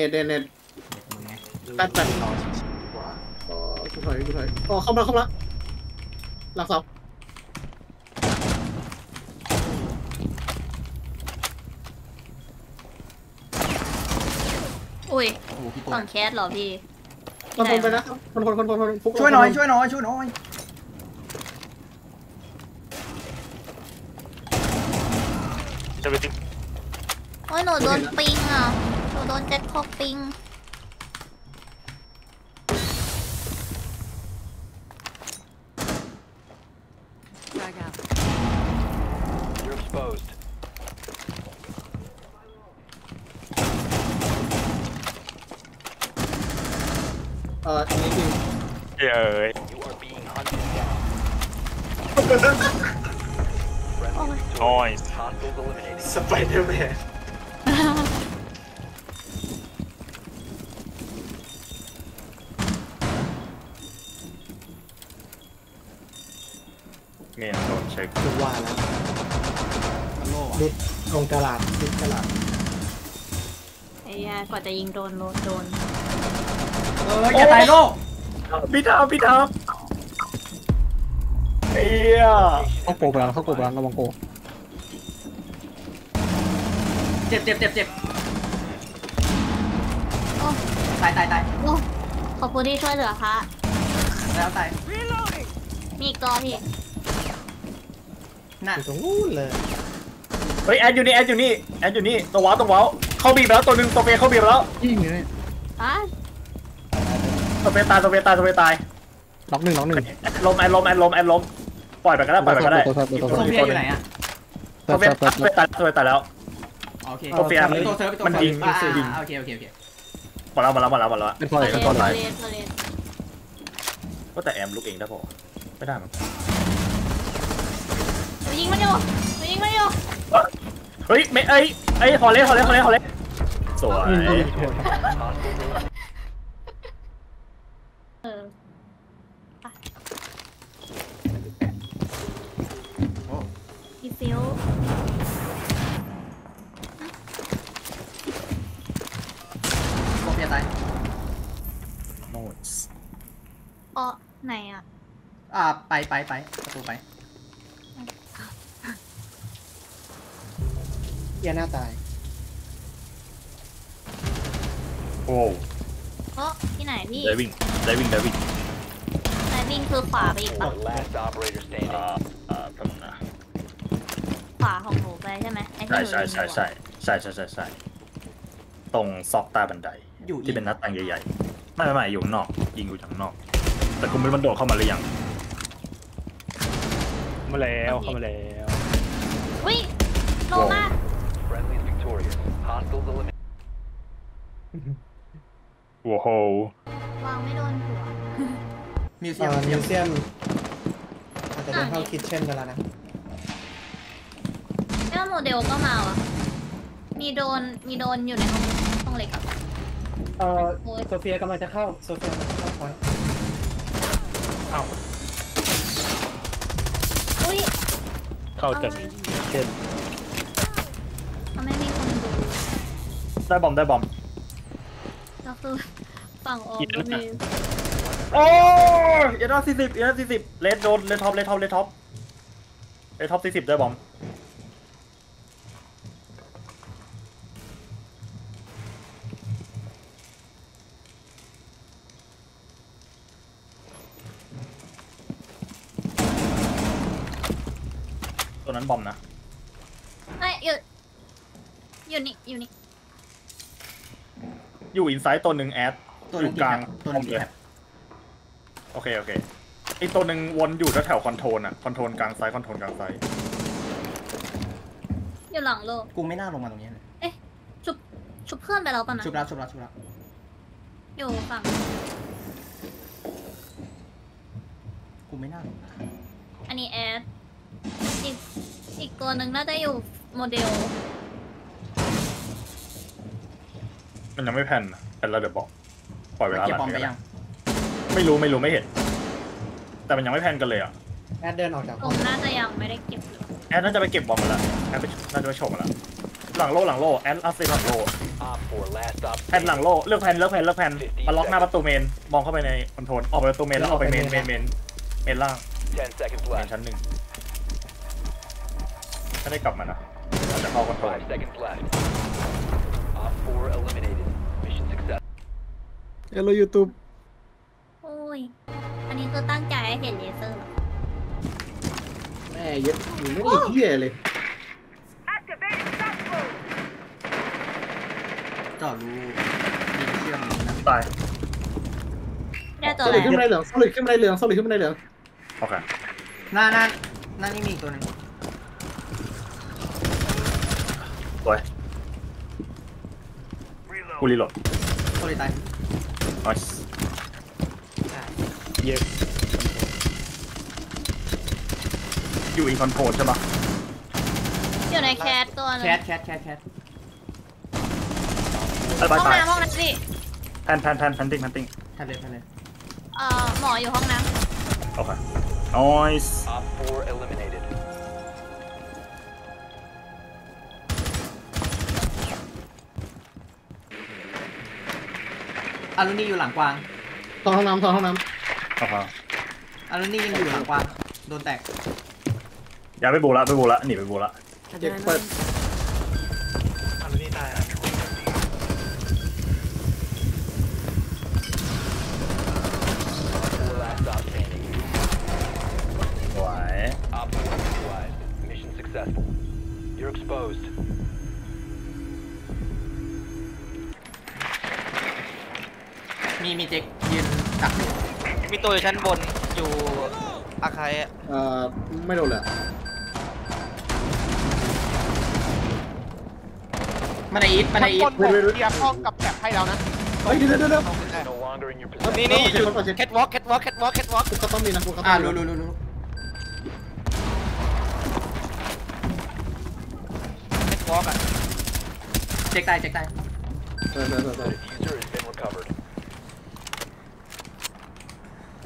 น็ตเน็ตเน็ตมึงไงแปดแปดอ๋อกูถอยกูถอยอ๋อเข้ามาเข้ามาหลังเสาอุ้ยโอ้โหพี่ตัวฝั่งแคสเหรอพี่คนคนไปนะครับคนคนคนคนคนฟุกช่วยหน่อยช่วยหน่อยช่วยหน่อยจะไปทิ้งโอ้ยหนูโดนปิงอะ หนูโดนเจ็ตพกปิง You're exposed. เอ่ออันนี้จริงเอ้ย You are being hunted down. Friendly victorious. โอ้ย Hostiles eliminated. สไปเดอร์แมน ช็คถูกว่าแล้วมันโล่อะดุดลงตลาดดุดตลาดไอ้ยากว่าจะยิงโดนโดนโดนเอออย่าตายโล่พี่ทับพี่ทับเอียเข้าโกไปแล้วเข้าโกไปแล้วระวังโกเจ็บเจ็บเจ็บเจ็บโอ้ตายตายตายโอ้ขอบคุณที่ช่วยเหลือค่ะแล้วตายมีอีกตัวพี่ น่ะอยู่ตรงนู้นเลยเฮ้ยแอดอยู่นี่แอดอยู่นี่แอดอยู่นี่ตัวว้าวตัวว้าวเข้าบีบแล้วตัวหนึ่งตัวเฟยเข้าบีบแล้วยิงอยู่นี่อะตัวเฟยตายตัวเฟยตายตัวเฟยตายล็อกหนึ่งล็อกหนึ่งแอดลมแอดลมแอดลมแอดลมปล่อยไปก็ได้ปล่อยไปก็ได้ตัวเฟิร์สตัวเฟิร์สโซเฟียอยู่ไหนอะตัวเฟยตัวเฟยตายตัวเฟยตายแล้วโอเคโซเฟียตัวเซิร์ฟตัวมันเซิร์ฟยิงอ่ายิงอ่าโอเคโอเคโอเคหมดแล้วหมดแล้วหมดแล้วหมดแล้วเป็นโซพอเลเลยนเป็นโซพอเลยเลนโซเลนก็แต่แอมลุกเองได้ปะวะไม่ได้มั้ง หนูยิงมันอยู่หนูยิงมันอยู่เฮ้ยไม่เอ้ยเอ้ยฮอลเล่ฮอลเล่ฮอลเล่ฮอลเล่สวยยิงยิง Hostiles eliminated. เออโอ้พี่ฟิวโซเฟียตายโน้ตอ๋อไหนอะ อ่าไปไปไปประตูไป เฮียหน้าตาย โอ้เออที่ไหนพี่ไดวิ่งไดวิ่งไดวิ่งไหนวิ่งคือขวาไปอีกปะ The last operator อ่า standing. อ่าแบบนะขวาของหนูไปใช่ไหมไอ้ที่ใช่หนูใช่ยิงใช่อยู่ใช่อะใช่ใช่ใช่ใช่ตรงซอกใต้บันไดอยู่อีที่เป็นหน้าต่างใหญ่ๆไม่ไม่ไม่อยู่ข้างนอก ยิงอยู่ข้างนอก แต่กูไม่รู้มันโดดเข้ามาหรือยังมาแล้วเข้ามาแล้วอุ้ยโลมา ก Friendly is victorious. Hostiles eliminated. โว้โหวางไม่โดนหัวมิวเซียเอ่มอมิวมิวเซียมเซียมอาจจะได้เข้า kitchen ไปแล้วนะเจ้าโมเดลก็มาว่ะ มีโดน มีโดนอยู่ในห้องห้องเล็กอะเอ่อโอ้ยโซเฟียกำลังจะเข้า โซเฟียกำลังจะเข้า pointอุ้ยเข้าจากเช่น ทำไมมีคนดูได้บอมได้บอมก็คือฝั่งออกอีกก็แล้วมีนะโอ้ยเอ็ดสี่สิบเอ็ดสี่สิบเลดโดนเลดท็อปเลดท็อปเลดท็อปเลดท็อปสี่สิบได้บอมตัวนั้นบอมนะเอ้ยอยู่ อยู่นี่อยู่นี่อยู่อินไซต์ตัวหนึ่งแอดตัวอนึยู่งกลางตัวนึงเลยแถบโอเคโอเคอีกตัวหนึ่งวนอยู่แถวๆคอนโทรลอะคอนโทรลกลางซ้ายคอนโทรลกลางซ้ายอยู่หลังโลกกูไม่น่าลงมาตรงนี้เลยชุบชุบเพื่อนไปแล้วป่ะนะชุบแล้วชุบแล้วชุบแล้วอยู่ฝั่งกูไม่น่าลงมาอันนี้แอดอีกอีกตัวหนึ่งน่าจะอยู่โมเดล มันยังไม่แผ่นนะแผ่นแล้วเดี๋ยวบอกปล่อยเวลาเก็บหบลัอมงไปนี้ยัง ไม่รู้ไม่รู้ไม่เห็น แต่มันยังไม่แผ่นกันเลยอะแอดเดินออกจากผห้องมน่าจะยังไม่ได้เก็บเลยแอดน่าจะไปเก็บบอมมาแล้วแอดไปน่าจะไปโฉบมาแล้วหลังโล่หลังโล่แอดอาเซหลังโล่ Op 4, last stop แผ่นหลังโล่เลือกแผ่นเลือกแผ่นเลือกแผ่นมาล็อกหน้าประตู main มองเข้าไปใน control ออกไปประตู main แล้วออกไป main main main main ล่าง 10 seconds main left. ชั้นหนึ่งถ้าได้กลับมานะอาจจะเข้า control 5 seconds left. Op 4 eliminated. Mission success. เอโลยูทูบโอ้ย อันนี้คือตั้งใจให้เห็นเลเซอร์เหรอแม่เย็ดหนูไม่ได้เหี้ยเลย เจาะรูยิงเชื่อมอยู่นะตายได้ตัวสอะไรลิดขึ้นบันไดเหลืองสลิดขึ้นบันไดเหลืองสลิดขึ้นบันไดเหลืองโอเคหน้าหน้าหน้านี่มีอีกตัวหนึงสวยกูรีโหลดโคเลยตาย นอยเย็บอยู่อีคอนโทรลใช่ปะอยู่ในแคสตัวหนึแคงทแคทแคทแคทตายห้องตายน้ำห้องน้ำพี่แพนแพนแพนแพนติ้งแพนติ้งแคทเลยแคทเลยเอ่อหมออยู่ห้องน้โอเคนอยส์ Op 4 eliminated. อารุณีอยู่หลังกวางทองห้องน้ำทองห้องน้โอเคอารุณียังอยู่หลังกวาง โดนแตกอย่าไปบูละไปบูละหนีไปบูละำเด็กเปิด มีตัวอยู่ชั้นบนอยู่อาคายอะเอ่อไม่โดนเลยอะมาในอีทมาในอีทเว้ยเว้ยเว้ยเทียบห้องกับแกะให้แล้วนะเฮ้ยเดี๋ยวเดี๋ยวเดี๋ยว No longer in your possession. นี่นี่เช็คอยู่ก่อนเช็คแคทวอล์กแคทวอล์กแคทวอล์กแคทวอล์กกูก็ต้องมีนะกูก็ต้อ่าองมีรู้นะรู้รู้รู้แคทวอล์กอะเจ๊กตายเจ๊กตาย เออเออเออเอ The อ diffuser has been recovered.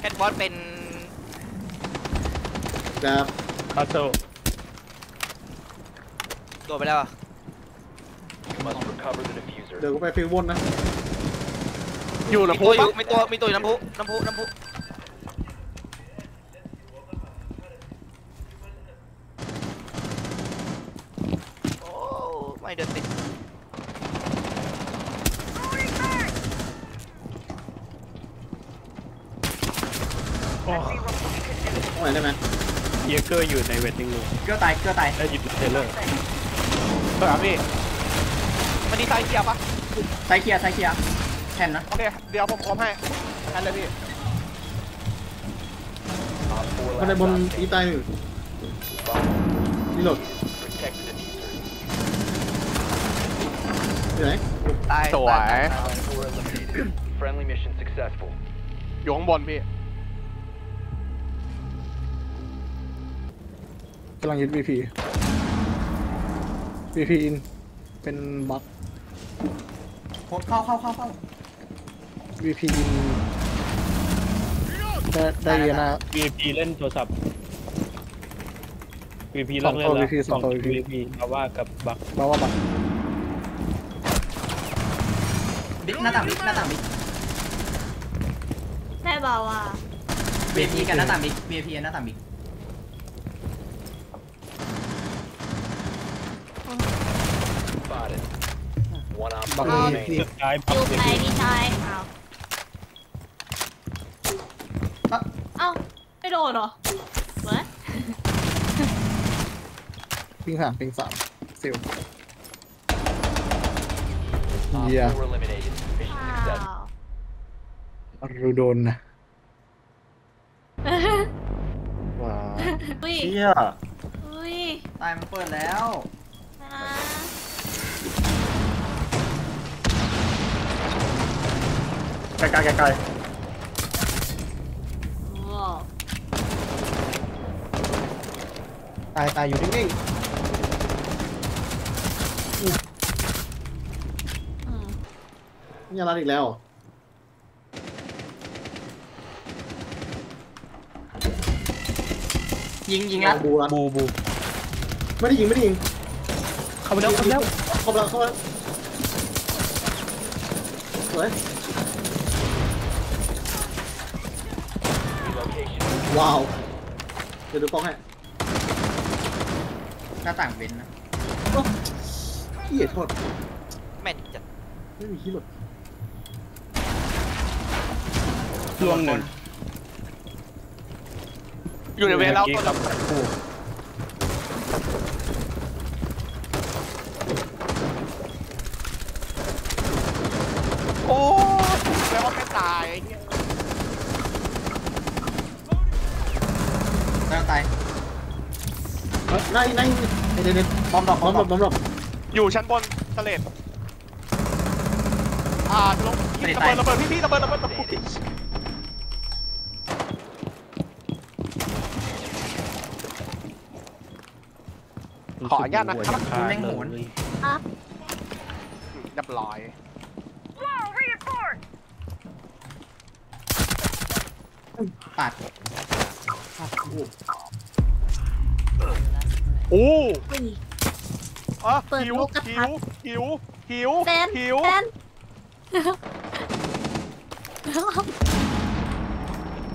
แคทวอล์กเป็นแบบคาโซโดดไปแล้วอะ You must recover the diffuser. เดี๋ยวกูไปฟิววนนะ อยู่มีลำตัพูวอยู่ปะมีตัวมีตัวอยู่น้ำพุน้ำพุน้ำพุโอ้ไม่เดินติด โอ้ ตรงไหนได้ไหมเยเกอร์อยู่ในเวทติ้งรูมเกลือตายเกลือตายได้หยิบเทเลอร์เปิดครับพี่มันดีไซน์เทียบปะไซเคลียร์ไซเคลียร์แทนนะโอเคเดี๋ยวผมพร้อมให้ทันเลยพี่ Op 4คนใน last บน stop อี standing. ใต้หนึ่งรีโหลด Protect the diffuser. อยู่ไหนตายสวยตาตา Op 4 eliminated. Friendly mission successful. อยู่ข้างบนพี่ำลังยึด VP VP in เป็นบัค โคตรเข้าเข้าเข้าเข้า VP in ได้ได้เยอะนะวีพีเล่นโทรศัพท์วีพีสเลิอกงเล่ตันวแล้ว VP สองตัว VP วีพีมาว่ากับบักแปลว่าบัคบิ๊กหน้าต่างบิ๊กหน้าต่างบิ๊กได้เบาอะเวทีกับหน้าต่างบิ๊กเวทีกับหน้าต่างบิ๊ก Spotted. One op บัค4นี่ remaining. นี่สุดท้ายอบักยู่เวไหนทีพี่ชายอ้าวปั๊บเอ้าไม่โดนเหรอเว้ยปิงสามปิงสามซิล Op เยีย4 eliminated. Mission ว้า successful. วรูโดนนะว้าอุ้ยเชี่ยอุ้ยตายมันเปิดแล้ว ลไกลไกลไกลโอ้ตายตายอยู่นิ่งอืมๆนี่รันอีกแล้วยิงยิงแล้วบูรันบูบูไม่ได้ยิงไม่ได้ยิงเข้าไปแล้วเข้าไปแล้วเข้ามาแล้วเข้ามาแล้วสวย ว้าว เดี๋ยวดูกล้องให้หน้าต่างเว้นนะเหี้ยโทษแม่นจัดไม่มีที่หลดล่วงหนึ่งอยู่ในเวรแล้วมื่อตัวกี้ดับคู่โอ้แปลว่าไม่ตายไอ้เหี้ย หน้าตายเอ้ยนั่งนั่งเดี๋ยวเดี๋ยวเดี๋ยวบอมดรอปบบออมมหดลรอปบบอมหลบอยู่ชั้นบนทะเลอ่าลงระเบิดระเบิดพี่พี่ระเบิดระเบิดระเบิดขออนุญาตนะครับรู้สึกหัวจขาดแม่งโหนเลยครับเรียบร้อย ปาดโอ้อุ้ยอะเปิดหิวลูกกระหิทัวดหิวหิวแฟนหิวแฟน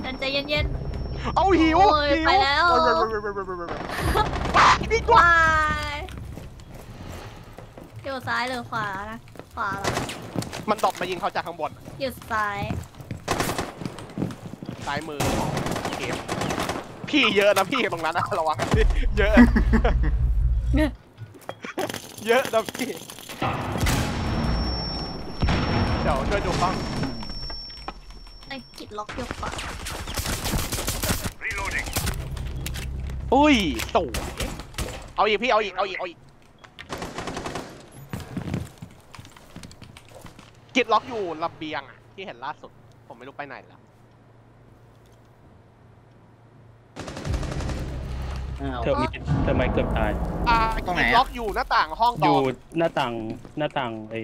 แฟนใจเย็นเอาหิวโอ้ยหิวไปแล้วบ้าดีกๆว่าวายอยู่ซ้ายหรือขวานะ ขวาเหรอมันดรอปมายิงเขาจากข้างบนอยู่ซ้าย ซ้ายมือของเกม พี่เยอะนะพี่ตรงนั้นนะระวังนะพี่เยอะ เยอะนะพี่ เดี๋ยวช่วยดูกล้องไอ้กิดล็อกอยู่ขวาอุ้ยสวยเอาอีกพี่เอาอีกเอาอีกเอาอีกกิดล็อกอยู่ระเบียงอะที่เห็นล่าสุด ผมไม่รู้ไปไหนแล้ว อ้าว เธอมีเธอไม่เกือบตาย อ่าตรงไหนกิดอะ ล็อกอยู่หน้าต่างห้องอดอยู่มหน้าต่างหน้าต่างไอ้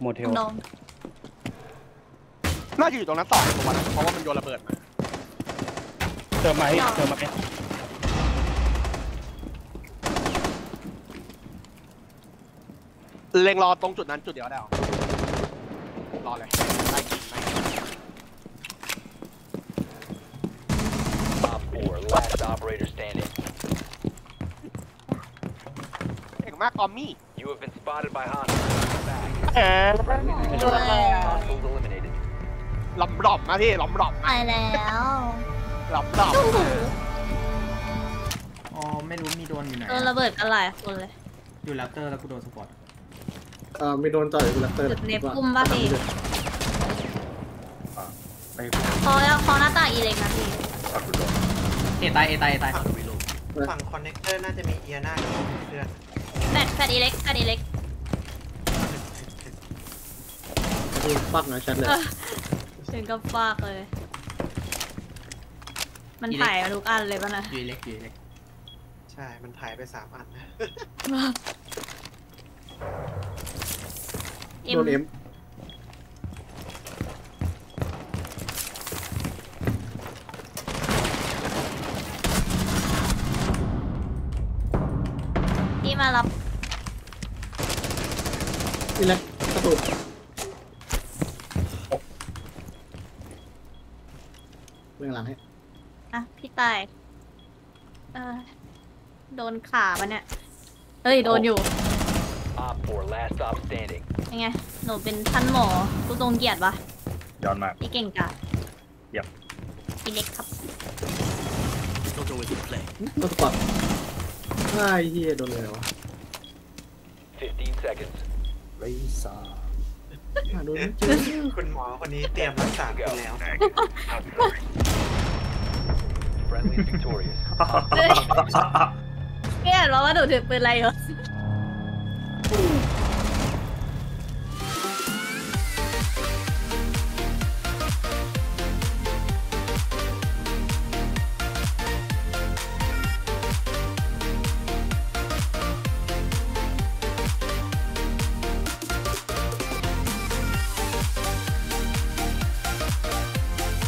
โมเทลดองน่าจะอยู่ตรงนั้นต่อตัวนะเพราะว่ามันโยนระเบิดมาเธอไหมเธอไหมเล็งรอตรงจุดนั้นจุดเดียวก็ได้หรอรอเลยได้กินไหม Op 4, last operator standing. เก่ง มากออมมี่ You have been spotted by hostiles. Back. เออ Hostiles eliminated. หลอมหลอมนะพี่หลอมหลอมไปแล้วหลอมหลอมตู้หูอ๋อไม่รู้มีโดนอยู่ไหนโดนระเบิดกันหลายคนเลย อยู่แรปเตอร์แล้วกูโดนสปอร์ตเอ่อมีโดนต่อยอยู่แล้วเตอร์จุดเนปปุ่มป่ะพี่ ไปพอแล้วพอหน้าต่างอีเล็กนะพี่ปักกุดโดนเอตายเอตายเอตายฝั่งคอนเนคเตอร์น่าจะมีเอียน่ากับเพื่อน แฟดแฟดอีเล็กแฟดอีเล็กดูปักนะแชทเลยเออถึงกับฟากเลย มันถ่ายมาทุกอันเลยป่ะนะอยู่เล็กอยู่เล็ก ใช่ มันถ่ายไปสามอันนะเอ็มโดนเอ็ม นี่แหละกระตุกเรื่องหลังให้อะ พี่ตาย เออโดนขาปะเนี่ยเฮ้ย โดนอยู่ Op 4, last stop standing. ยังไง หนูเป็นท่านหมอผู้ทรงเกียรติปะย้อนมาก พี่เก่งกาจเยี่ยม พี่เล็กครับตัวสปอร์ตไอ้เหี้ยโดนเลยเหรอวะ 15 seconds. ไรซ่าอะโดนคุณหมอคนนี้เตรียมรักษาคุณแล้ว Friendly is victorious. พี่เห็นว่าหนูถือปืนอะไรเหรอ